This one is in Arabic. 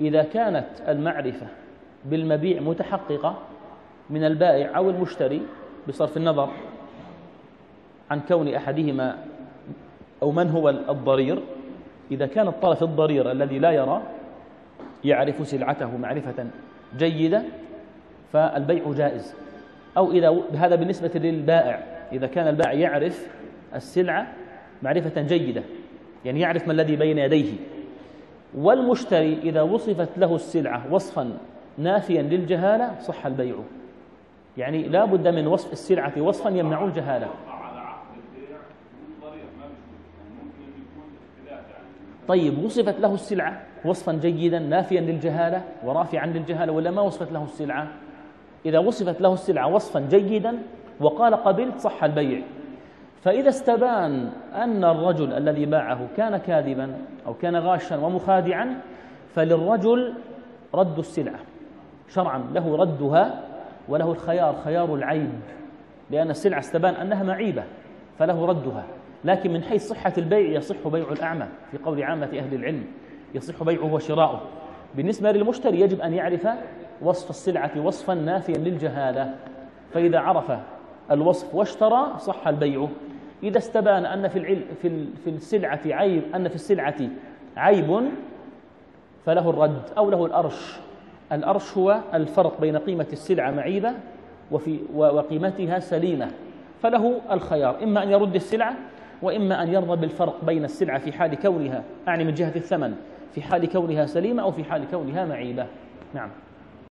إذا كانت المعرفة بالمبيع متحققة من البائع أو المشتري بصرف النظر عن كون أحدهما أو من هو الضرير إذا كان الطرف الضرير الذي لا يرى يعرف سلعته معرفة جيدة فالبيع جائز. أو إذا هذا بالنسبة للبائع إذا كان البائع يعرف السلعة معرفة جيدة يعني يعرف ما الذي بين يديه. والمشتري إذا وصفت له السلعة وصفا نافيا للجهالة صح البيع. يعني لا بد من وصف السلعة وصفا يمنع الجهالة. طيب وصفت له السلعة وصفا جيدا نافيا للجهالة ورافعا للجهالة ولا ما وصفت له السلعة؟ إذا وصفت له السلعة وصفا جيدا وقال قبلت صح البيع. فإذا استبان أن الرجل الذي باعه كان كاذبا أو كان غاشا ومخادعا فللرجل رد السلعة. شرعا له ردها وله الخيار خيار العيب. لأن السلعة استبان أنها معيبة فله ردها. لكن من حيث صحة البيع يصح بيع الأعمى. في قول عامة أهل العلم يصح بيعه وشراؤه. بالنسبة للمشتري يجب أن يعرف وصف السلعة وصفا نافيا للجهالة. فإذا عرف الوصف واشترى صح البيع. إذا استبان أن في العل في في السلعة عيب أن في السلعة عيب فله الرد أو له الأرش. الأرش هو الفرق بين قيمة السلعة معيبة وفي وقيمتها سليمة. فله الخيار إما أن يرد السلعة وإما أن يرضى بالفرق بين السلعة في حال كونها أعني من جهة الثمن في حال كونها سليمة أو في حال كونها معيبة. نعم.